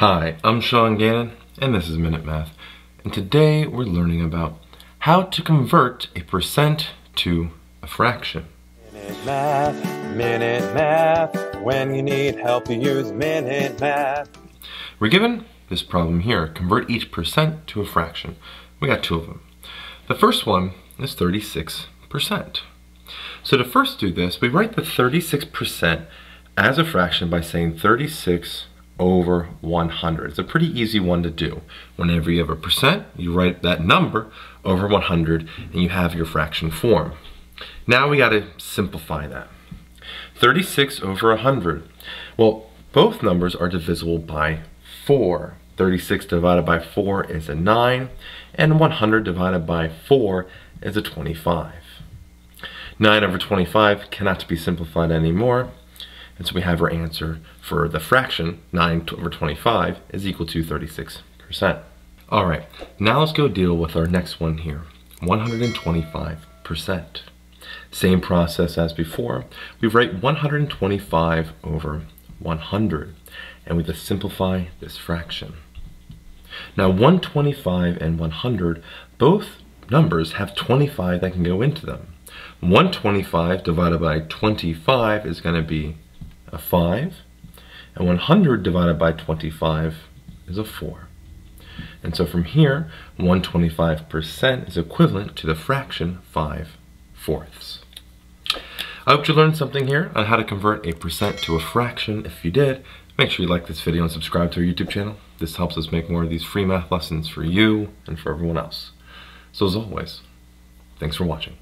Hi, I'm Sean Gannon, and this is Minute Math. And today we're learning about how to convert a percent to a fraction. Minute Math, Minute Math. When you need help, you use Minute Math. We're given this problem here, convert each percent to a fraction. We got two of them. The first one is 36%. So to first do this, we write the 36% as a fraction by saying 36 over 100. It's a pretty easy one to do. Whenever you have a percent, you write that number over 100 and you have your fraction form. Now we got to simplify that. 36 over 100. Well, both numbers are divisible by 4. 36 divided by 4 is a 9, and 100 divided by 4 is a 25. 9 over 25 cannot be simplified anymore, and so we have our answer for the fraction, 9 over 25, is equal to 36%. All right, now let's go deal with our next one here, 125%. Same process as before. We write 125 over 100, and we just simplify this fraction. Now 125 and 100, both numbers have 25 that can go into them. 125 divided by 25 is going to be a 5. And 100 divided by 25 is a 4. And so from here, 125% is equivalent to the fraction 5 fourths. I hope you learned something here on how to convert a percent to a fraction. If you did, make sure you like this video and subscribe to our YouTube channel. This helps us make more of these free math lessons for you and for everyone else. So as always, thanks for watching.